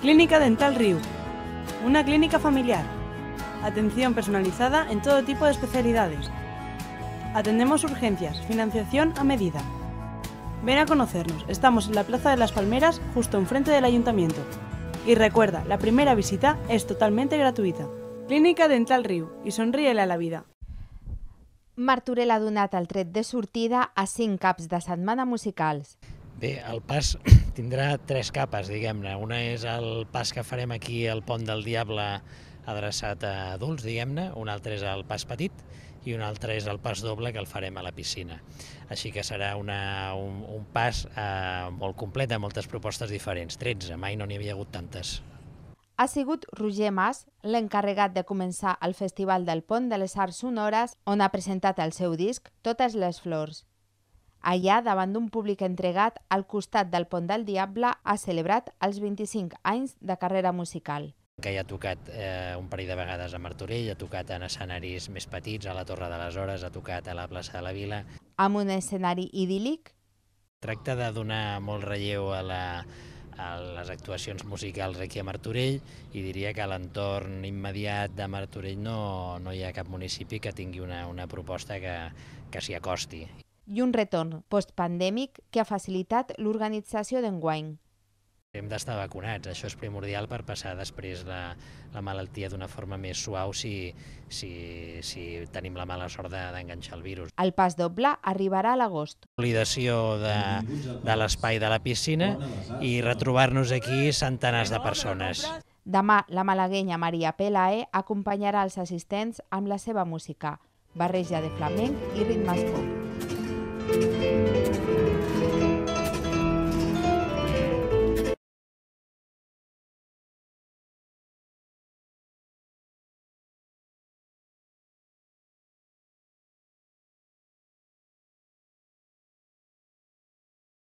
Clínica Dental Riu. Una clínica familiar. Atención personalizada en todo tipo de especialidades. Atendemos urgencias, financiación a medida. Ven a conocernos, estamos en la Plaza de las Palmeras, justo enfrente del Ayuntamiento. Y recuerda, la primera visita es totalmente gratuita. Clínica Dental Riu y sonríele a la vida. Martorell ha donat el tret de sortida a cinc caps de musicals. Bé, el pas tindrà tres capes, diguem-ne. Una és el pas que farem aquí al Pont del Diable adreçat a adults, diguem-ne, un altre és el pas petit i un altre és el pas doble que el farem a la piscina. Així que serà una, un, un pas eh, molt complet amb moltes propostes diferents, 13, mai no n'hi havia hagut tantes. Ha sigut Roger Mas l'encarregat de començar el Festival del Pont de les Arts Sonores on ha presentat el seu disc Totes les flors. Allà, davant d'un públic entregat, al costat del Pont del Diable, ha celebrat els 25 anys de carrera musical. Que ja ha tocat eh, un parell de vegades a Martorell, ha tocat en escenaris més petits, a la Torre de les Hores, ha tocat a la plaça de la Vila. Amb un escenari idíl·lic? Tracta de donar molt relleu a la, a les actuacions musicals aquí a Martorell i diria que a l'entorn immediat de Martorell no, no hi ha cap municipi que tingui una, una proposta que, que s'hi acosti i un retorn postpandèmic que ha facilitat l'organització d'enguany. Hem d'estar vacunats, això és primordial per passar després la, la malaltia d'una forma més suau si, si, si tenim la mala sort d'enganxar el virus. El pas doble arribarà a l'agost. Consolidació de, de l'espai de la piscina i retrobar-nos aquí centenars de persones. Demà la malaguenya Maria Pelae acompanyarà els assistents amb la seva música, barreja de flamenc i ritmes pop. うん。